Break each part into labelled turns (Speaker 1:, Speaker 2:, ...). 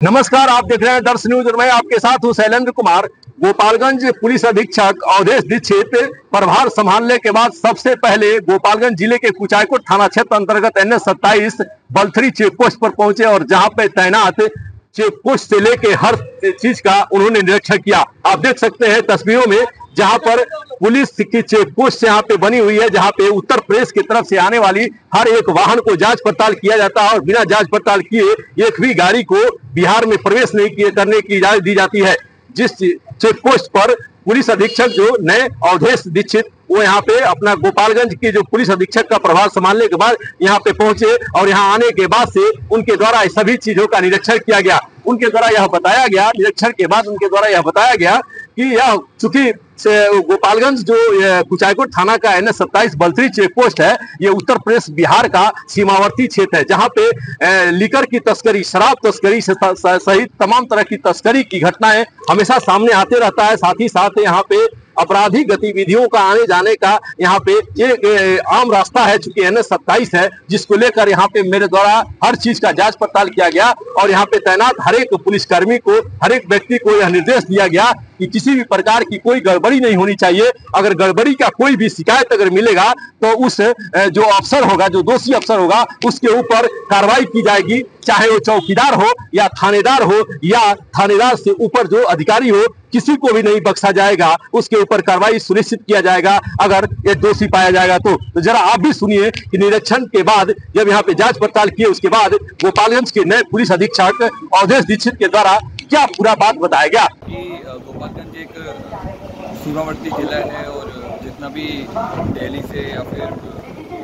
Speaker 1: नमस्कार, आप देख रहे हैं दर्श न्यूज़ और मैं आपके साथ हूँ शैलेंद्र कुमार। गोपालगंज पुलिस अधीक्षक अवधेश दीक्षित प्रभार संभालने के बाद सबसे पहले गोपालगंज ज़िले के कुचायकोट थाना क्षेत्र अंतर्गत एन एस सत्ताईस बलथरी चेक पोस्ट पर पहुँचे और जहाँ पे तैनात चेक पोस्ट से लेके हर चीज़ का उन्होंने निरीक्षण किया। आप देख सकते हैं तस्वीरों में जहाँ पर पुलिस की चेक पोस्ट यहाँ पे बनी हुई है, जहाँ पे उत्तर प्रदेश की तरफ़ से आने वाली हर एक वाहन को जाँच पड़ताल किया जाता है और बिना जाँच पड़ताल किए एक भी गाड़ी को बिहार में प्रवेश नहीं किए, करने की इजाज़त दी जाती है। जिस चेक पोस्ट पर पुलिस अधीक्षक जो नए अवधेश दीक्षित, वो यहाँ पे अपना गोपालगंज के जो पुलिस अधीक्षक का प्रभाव संभालने के बाद यहाँ पे पहुँचे और यहाँ आने के बाद से उनके द्वारा सभी चीज़ों का निरीक्षण किया गया। उनके द्वारा यह बताया गया, निरीक्षण के बाद उनके द्वारा यह बताया गया कि यह चूँकि गोपालगंज जो कुचायकोट थाना का है ना, सत्ताईस बल्थरी चेक पोस्ट है, ये उत्तर प्रदेश बिहार का सीमावर्ती क्षेत्र है, जहाँ पे लीकर की तस्करी, शराब तस्करी सहित तमाम तरह की तस्करी की घटनाएँ हमेशा सामने आते रहता है, साथ ही साथ यहाँ पे आपराधिक गतिविधियों का आने जाने का यहाँ पे ये आम रास्ता है, चूँकि एन एस है, जिसको लेकर यहाँ पे मेरे द्वारा हर चीज़ का जाँच पड़ताल किया गया और यहाँ पे तैनात हर एक पुलिसकर्मी को, हर एक व्यक्ति को यह निर्देश दिया गया कि किसी भी प्रकार की कोई गड़बड़ी नहीं होनी चाहिए। अगर गड़बड़ी का कोई भी शिकायत अगर मिलेगा तो उस जो अफसर होगा, जो दोषी अफसर होगा, उसके ऊपर कार्रवाई की जाएगी, चाहे वो चौकीदार हो या थानेदार हो या थानेदार से ऊपर जो अधिकारी हो किसी को भी नहीं बख्शा जाएगा उसके ऊपर कार्रवाई सुनिश्चित किया जाएगा। अगर ये दोषी पाया जाएगा तो, तो जरा आप भी सुनिए कि निरीक्षण के बाद जब यहाँ पे जाँच पड़ताल किए उसके बाद गोपालगंज के नए पुलिस अधीक्षक अवधेश दीक्षित के द्वारा क्या पूरा बात बताया गया?
Speaker 2: गोपालगंज एक सीमावर्ती जिला है और जितना भी दिल्ली से या फिर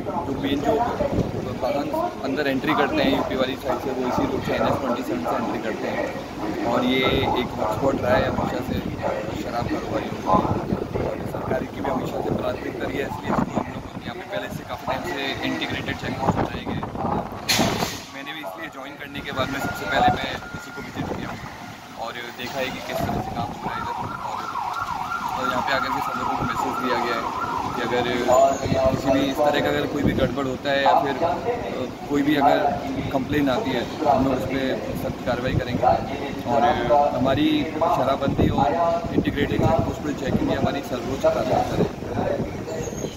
Speaker 2: जो मेन जो वाहन अंदर एंट्री करते हैं यूपी वाली साइड से, वो इसी रूट से एन एस ट्वेंटी सेवन से एंट्री करते हैं। और ये एक हॉटस्पॉट रहा है हमेशा से शराब कारोबारी और सरकारी की भी हमेशा से प्राथमिकता रही है, इसलिए हम लोग यहाँ पे पहले से काफ़ी टाइम से इंटीग्रेटेड चेक पोस्ट रहेंगे मैंने भी इसलिए ज्वाइन करने के बाद में सबसे पहले मैं इसी को विज़िट किया और देखा है कि किस तरह से काम हो रहा है इधर। और यहाँ पे आकर के सब लोगों को मैसेज दिया गया है। अगर किसी भी इस तरह का अगर कोई भी गड़बड़ होता है या फिर कोई भी अगर कंप्लेन आती है तो हम लोग उस पर सख्त कार्रवाई करेंगे। और हमारी शराबबंदी और इंटीग्रेटेड पोस्ट चेकिंग हमारी सर्वोच्च प्राथमिकता है।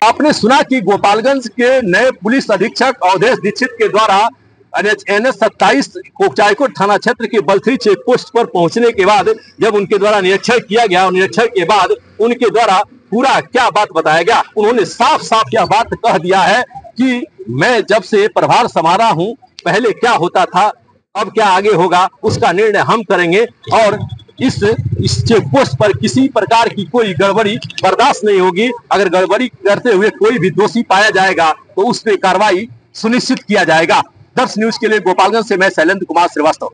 Speaker 1: आपने सुना कि गोपालगंज के नए पुलिस अधीक्षक अवधेश दीक्षित के द्वारा एन एस सत्ताईस थाना क्षेत्र के बलथरी चेक पोस्ट पर पहुँचने के बाद जब उनके द्वारा निरीक्षण किया गया निरीक्षण के बाद उनके द्वारा पूरा क्या बात बताया गया? उन्होंने साफ़ साफ़ यह बात कह दिया है कि मैं जब से प्रभार संभाला हूँ, पहले क्या होता था, अब क्या आगे होगा, उसका निर्णय हम करेंगे और इस इस चेक पोस्ट पर किसी प्रकार की कोई गड़बड़ी बर्दाश्त नहीं होगी। अगर गड़बड़ी करते हुए कोई भी दोषी पाया जाएगा तो उस पर कार्रवाई सुनिश्चित किया जाएगा। दर्श न्यूज़ के लिए गोपालगंज से मैं शैलेंद्र कुमार श्रीवास्तव।